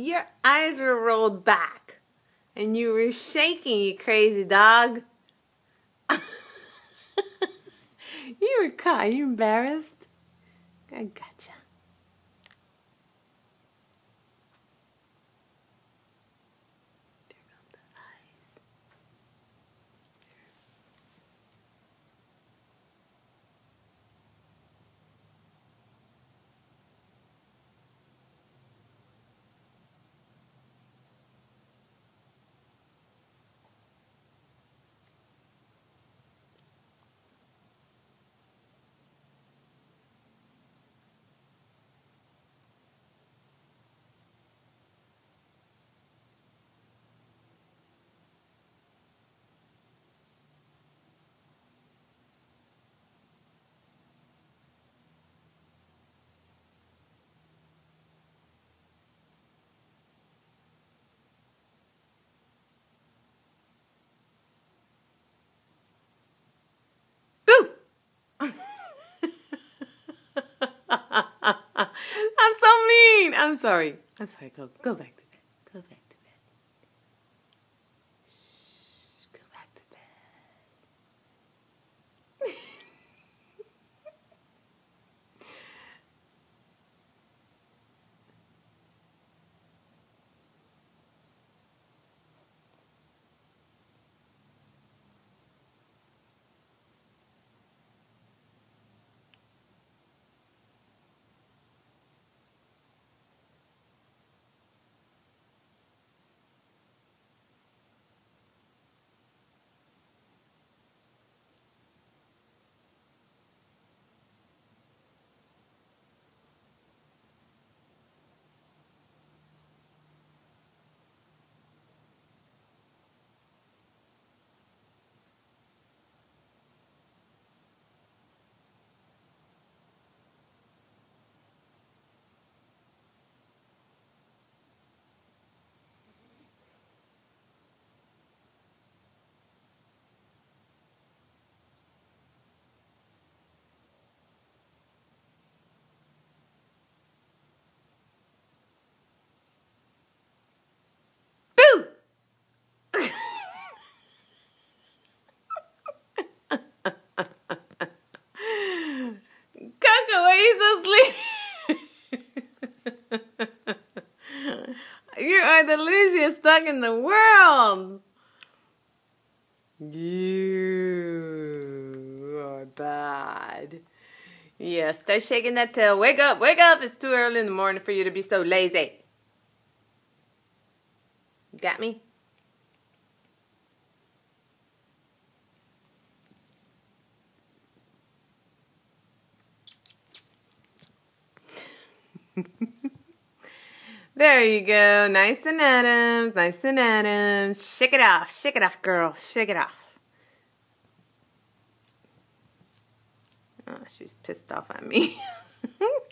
Your eyes were rolled back. And you were shaking, you crazy dog. you were caught. You embarrassed? I gotcha. I'm so mean. I'm sorry. I'm sorry. Go go back to bed. Go back to bed. Shh, go back to bed. You are the laziest dog in the world. You are bad. Yeah, start shaking that tail. Wake up, wake up. It's too early in the morning for you to be so lazy. Got me? there you go. Nice and Adams. Nice and Adams. Shake it off. Shake it off, girl. Shake it off. Oh, she's pissed off at me.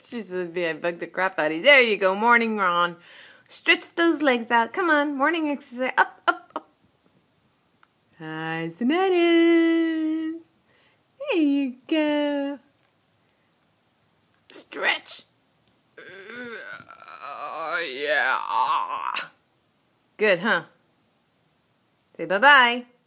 she said, "Be I bugged the crap out of you." There you go. Morning, Ron. Stretch those legs out. Come on. Morning exercise. Up, up, up. Nice and Adams. There you go. Stretch. Oh, yeah. Good, huh? Say bye-bye.